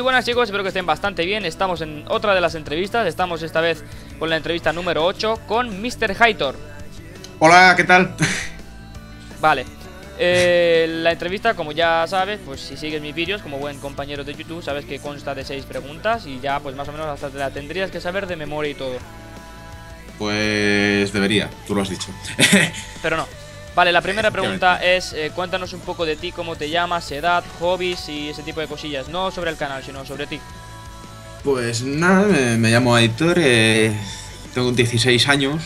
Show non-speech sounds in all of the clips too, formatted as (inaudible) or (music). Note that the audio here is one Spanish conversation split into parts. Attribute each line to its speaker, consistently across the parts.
Speaker 1: buenas chicos, espero que estén bastante bien. Estamos en otra de las entrevistas. Estamos esta vez con la entrevista número 8 con Mr. Haitor.
Speaker 2: Hola, ¿qué tal?
Speaker 1: Vale. Eh, la entrevista, como ya sabes, pues si sigues mis vídeos como buen compañero de YouTube, sabes que consta de 6 preguntas y ya pues más o menos hasta te la tendrías que saber de memoria y todo.
Speaker 2: Pues debería, tú lo has dicho. (laughs)
Speaker 1: Pero no. Vale, la primera pregunta es, eh, cuéntanos un poco de ti, cómo te llamas, edad, hobbies y ese tipo de cosillas. No sobre el canal, sino sobre ti.
Speaker 2: Pues nada, me, llamo Aitor, eh, tengo 16 años.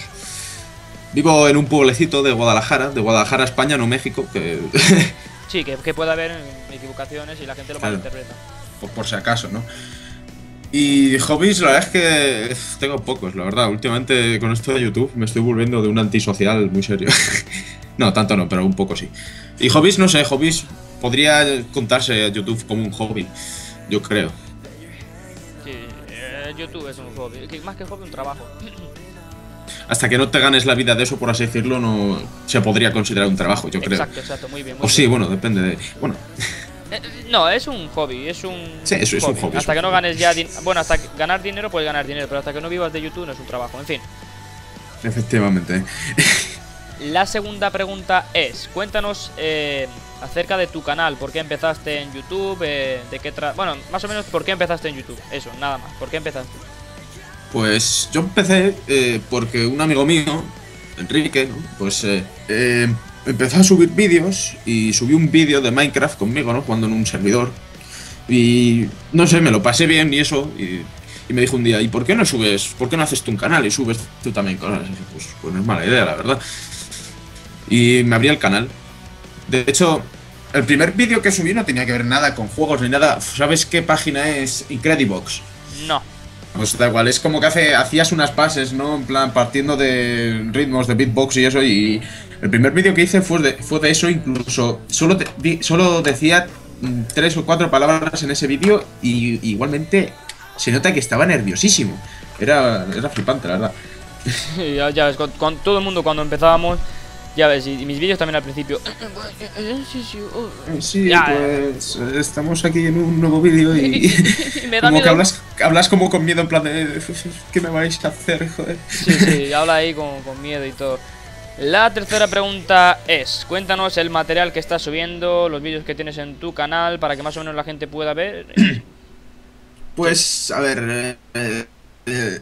Speaker 2: Vivo en un pueblecito de Guadalajara, de Guadalajara, España, no México. Que... (laughs)
Speaker 1: sí, que, puede haber equivocaciones y la gente lo malinterpreta.
Speaker 2: Pues por si acaso, ¿no? Y hobbies, la verdad es que tengo pocos, la verdad. Últimamente con esto de YouTube me estoy volviendo de un antisocial muy serio. (laughs) No, tanto no, pero un poco sí. Y hobbies, no sé, hobbies podría contarse a YouTube como un hobby, yo creo.
Speaker 1: Sí, eh, YouTube es un hobby, más que hobby, un trabajo. (clears throat)
Speaker 2: Hasta que no te ganes la vida de eso, por así decirlo, no se podría considerar un trabajo, yo creo.
Speaker 1: Exacto, exacto, muy bien.
Speaker 2: o sí, bueno, depende de. Bueno.
Speaker 1: Eh, no, es un hobby, es un.
Speaker 2: Sí, eso es un hobby.
Speaker 1: Hasta que no ganes ya. Bueno, hasta ganar dinero puedes ganar dinero, pero hasta que no vivas de YouTube no es un trabajo, en fin.
Speaker 2: Efectivamente.
Speaker 1: La segunda pregunta es, cuéntanos eh, acerca de tu canal, por qué empezaste en YouTube, eh, de qué tra bueno, más o menos por qué empezaste en YouTube, eso, nada más, por qué empezaste.
Speaker 2: Pues yo empecé eh, porque un amigo mío, Enrique, pues empezó a subir vídeos y subí un vídeo de Minecraft conmigo, ¿no? Jugando en un servidor. Y no sé, me lo pasé bien y eso. Y, me dijo un día, ¿y por qué no subes, por qué no haces tú un canal y subes tú también cosas? Pues, pues no es mala idea, la verdad y me abría el canal. De hecho, el primer vídeo que subí no tenía que ver nada con juegos ni nada. ¿Sabes qué página es Incredibox?
Speaker 1: No.
Speaker 2: Pues da igual, es como que hace, hacías unas pases, ¿no? En plan, partiendo de ritmos de beatbox y eso. Y el primer vídeo que hice fue de, fue de eso, incluso solo, solo decía tres o cuatro palabras en ese vídeo y igualmente se nota que estaba nerviosísimo. Era, era flipante, la verdad. (laughs)
Speaker 1: ya, ya ves, con todo el mundo cuando empezábamos ya ves, y, mis vídeos también al principio. (coughs)
Speaker 2: Sí, pues estamos aquí en un nuevo vídeo y. (laughs) (laughs) me da como miedo. que hablas, hablas como con miedo, en plan de. (laughs) ¿Qué me vais a hacer, joder?
Speaker 1: Sí, sí, habla ahí con, miedo y todo. La tercera pregunta es: cuéntanos el material que estás subiendo, los vídeos que tienes en tu canal, para que más o menos la gente pueda ver. (coughs)
Speaker 2: Pues, a ver. Eh, eh,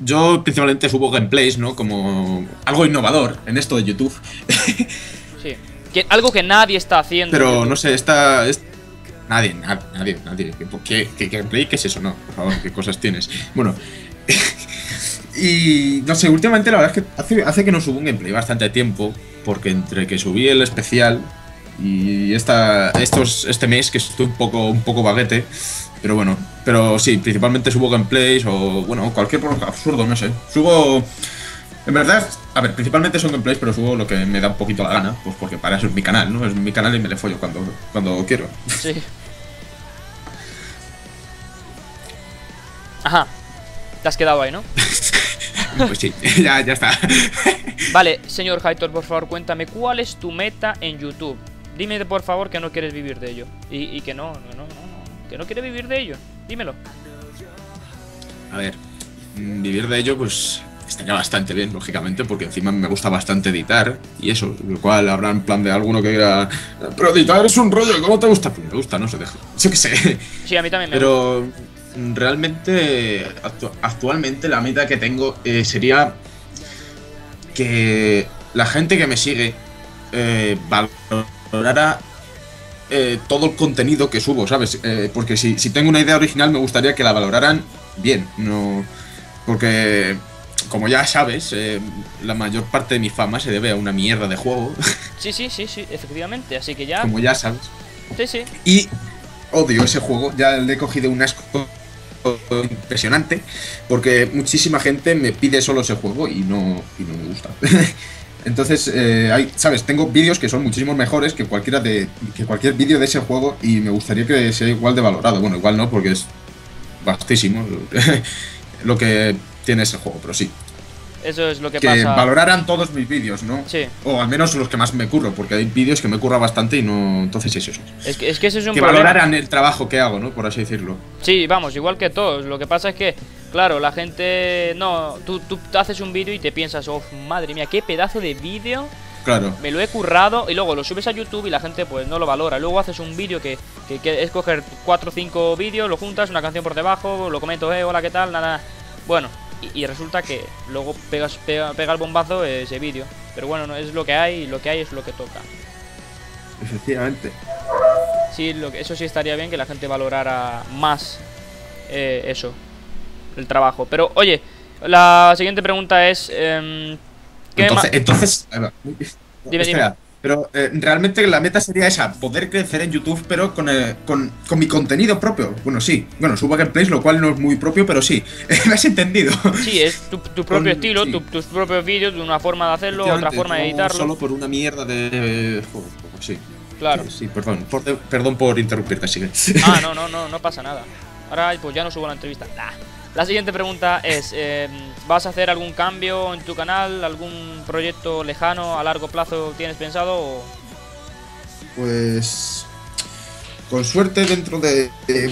Speaker 2: yo principalmente subo gameplays, ¿no? Como algo innovador en esto de YouTube.
Speaker 1: sí. algo que nadie está haciendo.
Speaker 2: Pero no sé, esta. Es, nadie, nadie, nadie. ¿Qué, ¿Qué, gameplay? ¿Qué es eso? No, por favor, ¿qué cosas tienes? Bueno. (laughs) y no sé, últimamente la verdad es que hace, hace que no subo un gameplay bastante tiempo. Porque entre que subí el especial y esta, estos, este mes que estoy un poco, un poco baguete pero bueno, pero sí, principalmente subo gameplays o, bueno, cualquier absurdo, no sé. Subo... En verdad, a ver, principalmente son gameplays, pero subo lo que me da un poquito la gana, pues porque para eso es mi canal, ¿no? Es mi canal y me le follo cuando, cuando quiero.
Speaker 1: Sí. Ajá. Te has quedado ahí, ¿no? (laughs)
Speaker 2: pues sí, (laughs) ya, ya está. (laughs)
Speaker 1: vale, señor Haitor, por favor, cuéntame, ¿cuál es tu meta en YouTube? Dime, por favor, que no quieres vivir de ello. Y, y que no, no, no que no quiere vivir de ello. Dímelo.
Speaker 2: A ver, mm, vivir de ello, pues estaría bastante bien, lógicamente, porque encima me gusta bastante editar y eso, lo cual habrá en plan de alguno que diga, pero editar es un rollo, ¿cómo te gusta? Pues me gusta, no se deja. Yo qué sé. (laughs)
Speaker 1: Sí, a mí también
Speaker 2: me Pero realmente, actualmente la meta que tengo eh, sería que la gente que me sigue eh, valorara eh, todo el contenido que subo, ¿sabes? Eh, porque si, tengo una idea original me gustaría que la valoraran bien, no... Porque, como ya sabes, eh, la mayor parte de mi fama se debe a una mierda de juego. (laughs)
Speaker 1: Sí, sí, sí, sí, efectivamente, así que ya...
Speaker 2: Como ya sabes.
Speaker 1: Sí, sí.
Speaker 2: Y odio ese juego, ya le he cogido un asco impresionante, porque muchísima gente me pide solo ese juego y no, y no me gusta. (laughs) Entonces, eh, hay, ¿sabes? Tengo vídeos que son muchísimo mejores que cualquiera de que cualquier vídeo de ese juego y me gustaría que sea igual de valorado. Bueno, igual no, porque es vastísimo (laughs) lo que tiene ese juego, pero sí.
Speaker 1: Eso es lo que,
Speaker 2: que
Speaker 1: pasa.
Speaker 2: valoraran todos mis vídeos, ¿no?
Speaker 1: Sí.
Speaker 2: O al menos los que más me curro, porque hay vídeos que me curra bastante y no. Entonces es eso.
Speaker 1: Es que, es que ese es un
Speaker 2: Que
Speaker 1: problema.
Speaker 2: valoraran el trabajo que hago, ¿no? Por así decirlo.
Speaker 1: Sí, vamos, igual que todos. Lo que pasa es que, claro, la gente. No, tú, tú haces un vídeo y te piensas, oh, madre mía, qué pedazo de vídeo.
Speaker 2: Claro.
Speaker 1: Me lo he currado y luego lo subes a YouTube y la gente pues no lo valora. Luego haces un vídeo que, que, que es coger 4 o 5 vídeos, lo juntas, una canción por debajo, lo comento, eh, hola, ¿qué tal? Nada. Bueno, y, y resulta que luego pegas, pega, pega el bombazo ese vídeo. Pero bueno, no, es lo que hay y lo que hay es lo que toca.
Speaker 2: Efectivamente.
Speaker 1: Sí, lo que, eso sí estaría bien que la gente valorara más eh, eso, el trabajo. Pero oye, la siguiente pregunta es... em, ¿qué
Speaker 2: Entonces, entonces.
Speaker 1: Dime,
Speaker 2: Espera, Pero eh, realmente la meta sería esa, poder crecer en YouTube, pero con, eh, con, con mi contenido propio. Bueno, sí. Bueno, subo gameplays, lo cual no es muy propio, pero sí. (laughs) Me has entendido.
Speaker 1: Sí, es tu, tu propio
Speaker 2: Con-
Speaker 1: estilo,
Speaker 2: sí.
Speaker 1: tu- tus propios vídeos, una forma de hacerlo, otra forma de editarlo.
Speaker 2: Solo por una mierda de. Joder, sí.
Speaker 1: Claro.
Speaker 2: Sí, perdón. por- perdón por interrumpirte, sigue.
Speaker 1: Ah, (laughs) no, no, no, no pasa nada. Ahora pues ya no subo la entrevista. Nah. La siguiente pregunta es, em, ¿vas a hacer algún cambio en tu canal? ¿Algún proyecto lejano a largo plazo tienes pensado?
Speaker 2: Pues. Con suerte, dentro de,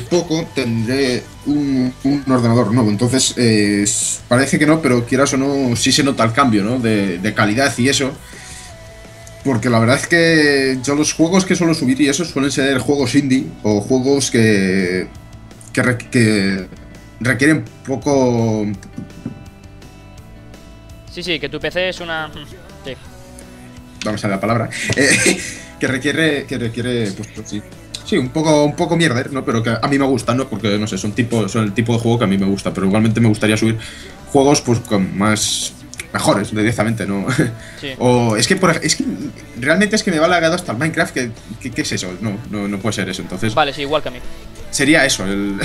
Speaker 2: poco tendré un, ordenador nuevo. Entonces, eh, parece que no, pero quieras o no, sí se nota el cambio, ¿no? De, de calidad y eso. Porque la verdad es que yo los juegos que suelo subir y eso suelen ser juegos indie o juegos que. que, que requieren poco.
Speaker 1: Sí, sí, que tu PC es una... (laughs) Sí.
Speaker 2: vamos a la palabra, (laughs) eh, que requiere, que requiere, pues, pues sí, sí, un poco, un poco mierder, ¿no? Pero que a mí me gusta, ¿no? Porque, no sé, son, tipo, son el tipo de juego que a mí me gusta, pero igualmente me gustaría subir juegos, pues, con más mejores, directamente, ¿no? (laughs)
Speaker 1: Sí.
Speaker 2: o es que, por, es que realmente es que me va lagado hasta el Minecraft, que, que- ¿qué es eso? No, no, no puede ser eso, entonces
Speaker 1: Vale, sí, igual que a mí.
Speaker 2: sería eso, el,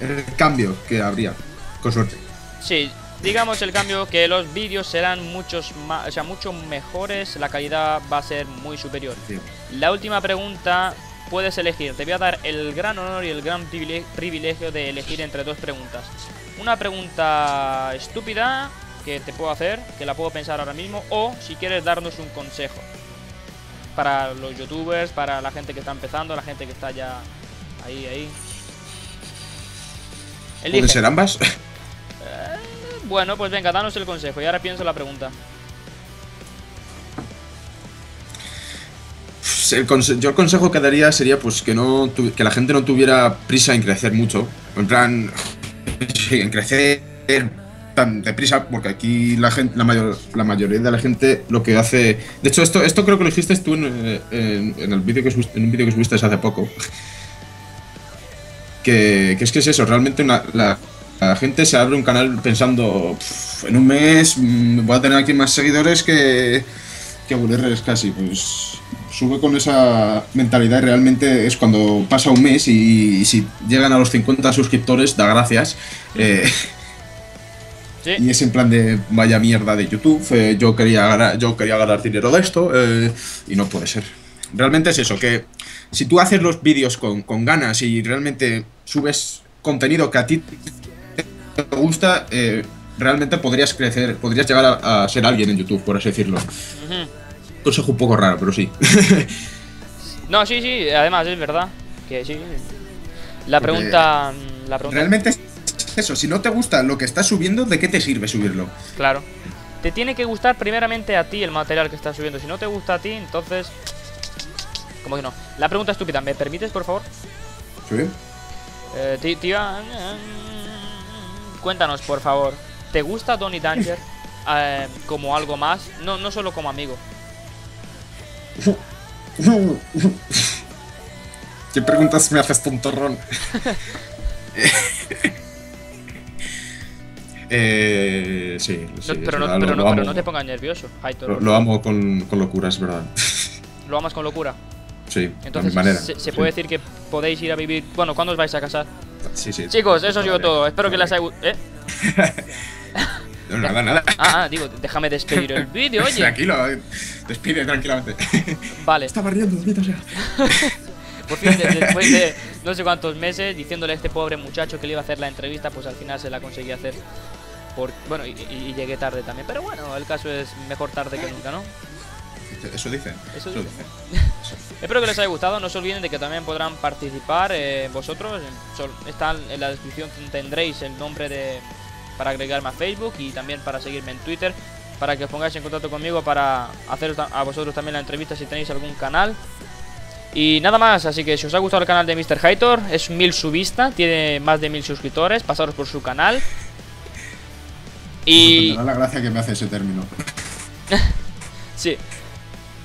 Speaker 2: el cambio que habría, con suerte.
Speaker 1: Sí, digamos el cambio que los vídeos serán muchos más, o sea, mucho mejores, la calidad va a ser muy superior.
Speaker 2: Sí.
Speaker 1: La última pregunta puedes elegir. Te voy a dar el gran honor y el gran privile- privilegio de elegir entre dos preguntas. Una pregunta estúpida que te puedo hacer, que la puedo pensar ahora mismo, o si quieres darnos un consejo para los youtubers, para la gente que está empezando, la gente que está ya ahí, ahí.
Speaker 2: ¿Puede
Speaker 1: Elige.
Speaker 2: ser ambas?
Speaker 1: Bueno, pues venga, danos el consejo y ahora pienso la pregunta.
Speaker 2: Pues, el yo el consejo que daría sería pues que no que la gente no tuviera prisa en crecer mucho. En plan, (laughs) en crecer tan deprisa, porque aquí la gente, la, mayor, la mayoría de la gente lo que hace. De hecho, esto, esto creo que lo dijiste tú en, eh, en- en el vídeo que subiste- en un vídeo que subiste hace poco. Que, que es que es eso, realmente una- la, la gente se abre un canal pensando "Pff, en un mes mm, voy a tener aquí más seguidores que, que Aguirre casi, pues sube con esa mentalidad y realmente es cuando pasa un mes y, si llegan a los 50 suscriptores, da gracias. eh,
Speaker 1: Sí,
Speaker 2: y es en plan de vaya mierda de YouTube, eh, yo, quería ganar, yo quería ganar dinero de esto eh, y no puede ser. Realmente es eso, que si tú haces los vídeos con, con ganas y realmente subes contenido que a ti te gusta, eh, realmente podrías crecer, podrías llegar a, a ser alguien en YouTube, por así decirlo.
Speaker 1: ujú.
Speaker 2: Consejo un poco raro, pero sí. (laughs)
Speaker 1: No, sí, sí, además es verdad. Que sí. La pregunta. mm, La pregunta.
Speaker 2: Realmente es eso, si no te gusta lo que estás subiendo, ¿de qué te sirve subirlo?
Speaker 1: Claro. Te tiene que gustar primeramente a ti el material que estás subiendo. Si no te gusta a ti, entonces. ¿Cómo que no? La pregunta estúpida, ¿me permites, por favor?
Speaker 2: ¿Sí?
Speaker 1: Eh, tía, Cuéntanos, por favor. ¿Te gusta Donny Danger (laughs) eh, como algo más? No, no solo como amigo. (laughs)
Speaker 2: ¿Qué preguntas me haces, tontorrón? (laughs) eh, sí, sí,
Speaker 1: No,
Speaker 2: es
Speaker 1: pero, no,
Speaker 2: verdad,
Speaker 1: pero,
Speaker 2: lo,
Speaker 1: no,
Speaker 2: lo
Speaker 1: pero no te pongas nervioso,
Speaker 2: lo amo con, con locura, es verdad.
Speaker 1: Lo amas con locura.
Speaker 2: Sí,
Speaker 1: Entonces,
Speaker 2: a mi manera.
Speaker 1: se, se
Speaker 2: sí.
Speaker 1: puede decir que podéis ir a vivir. Bueno, ¿cuándo os vais a casar?
Speaker 2: Sí, sí.
Speaker 1: Chicos, eso ha sido todo. Espero que les haya gustado. ¿Eh? (laughs)
Speaker 2: No, nada, nada.
Speaker 1: Ah, ah, digo, déjame despedir el (laughs) vídeo, oye.
Speaker 2: Tranquilo, despide tranquilamente. (laughs)
Speaker 1: Vale,
Speaker 2: Está barriendo, maldita sea.
Speaker 1: por fin, de- después de no sé cuántos meses diciéndole a este pobre muchacho que le iba a hacer la entrevista, pues al final se la conseguí hacer. Por, bueno, y, y llegué tarde también. Pero bueno, el caso es mejor tarde que nunca, ¿no?
Speaker 2: Eso dicen.
Speaker 1: Eso
Speaker 2: Eso
Speaker 1: dicen.
Speaker 2: dicen. (laughs)
Speaker 1: Espero que les haya gustado. No se olviden de que también podrán participar eh, vosotros. En- sol- Está en la descripción tendréis el nombre de para agregarme a Facebook y también para seguirme en Twitter. Para que os pongáis en contacto conmigo para hacer a vosotros también la entrevista si tenéis algún canal. Y nada más, así que si os ha gustado el canal de Mr. Hytor, es mil subista, tiene más de mil suscriptores, pasaros por su canal. Y...
Speaker 3: Me da la gracia que me hace ese término. (laughs)
Speaker 1: Sí.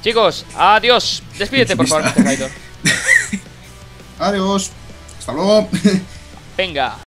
Speaker 1: Chicos, adiós. Despídete por favor. (laughs)
Speaker 3: Adiós. Hasta luego. (laughs)
Speaker 1: Venga.